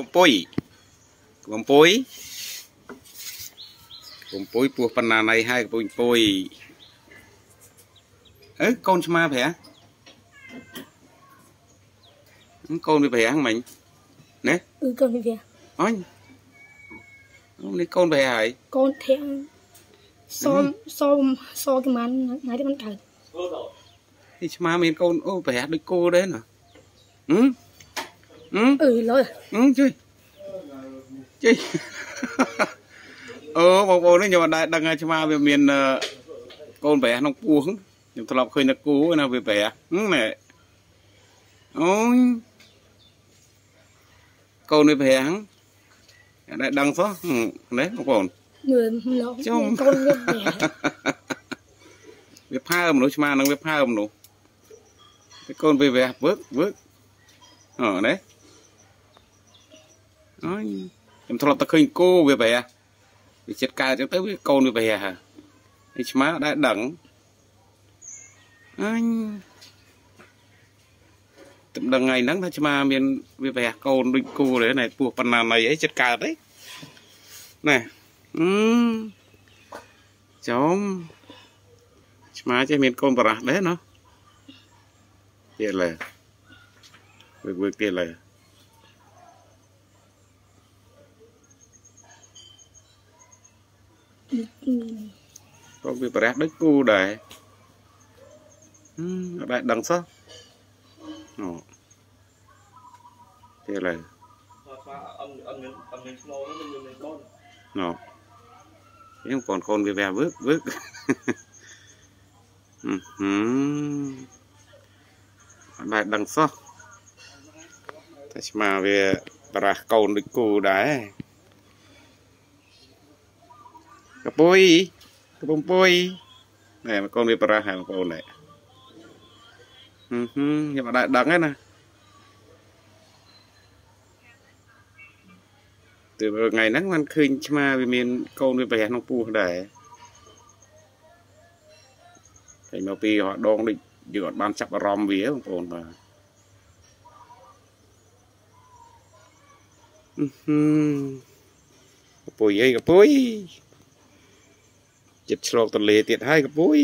កំពុយកំពុយកំពុយពោះបណ្ណាណៃហើយកំពុយពុយអើកូនឆ្មាប្រាកូនវាប្រាំងមិញណា ừ con đi về អញអូនេះកូនប្រាហើយក con theo xóm xóm xó cái màn ngay cái màn trời នេះឆ្មាមានកូនអូប្រាដូចគោដែរណាហឹមហឹម ừ lỗi ហឹមជួយជួយអូបងប្អូននេះខ្ញុំអត់ដែរដឹងថាឆ្មាវាមានកូនប្រះក្នុងពោះខ្ញុំធ្លាប់ឃើញតែគូណាវាប្រះហឹមណែអូយកូនវាប្រះហ្នឹងអត់ដែរដឹងសោះហឹមណែបងប្អូន người lỗ Chồng. con đi về វាផើមនុស្សឆ្មាហ្នឹងវាផើមនុស្សវាកូនវាវះវឹកវឹកអូណែ អូយខ្ញុំធ្លាប់តែឃើញគោវាប្រះវាចិត្តកើតចឹងទៅវាកូនវាប្រះហើយឆ្មាអត់ដែរដឹងអញទំដឹងថ្ងៃហ្នឹងថាឆ្មាមានវាប្រះកូនដូចគោដែរណែពោះប៉ុណ្ណាណីអីចិត្តកើតអីណែអឺចំឆ្មាចេះមានកូនបរះដែរណោះទៀតលើវឹកវឹកទៀត លើ ừ ក៏វាបរះដូចគូដែរហឹមអត់ដែរដឹងសោះអូទៀតលើ Pha âm âm miếng âm miếng snow nó bên miếng con ណូយើងបងកូនវាវះវឹកវឹកហឹមហឹមអត់ដែរដឹងសោះតែឆ្មាវាបរះកូនដូចគូដែរ កពុយកពុំពុយណែកូនវាបរះហើយបងប្អូនណែហឹមហឹមខ្ញុំអត់ដែរដឹងទេណាទៅថ្ងៃហ្នឹងมันឃើញឆ្មាវាមានកូនវាប្រះក្នុងពោះដែរតែមកពីរដងដូចយើងអត់បានចាប់អារម្មណ៍វាបងប្អូនបាទអឺហឹមកពុយអីកពុយ ចិត្តឆ្លងទន្លេទៀតហើយកពុយ